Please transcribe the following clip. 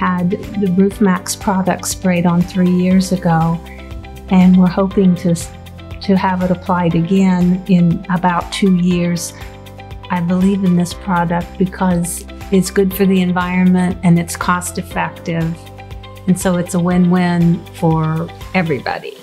had the Roof Maxx product sprayed on three years ago, and we're hoping to to have it applied again in about two years. I believe in this product because it's good for the environment and it's cost effective. And so it's a win win for everybody.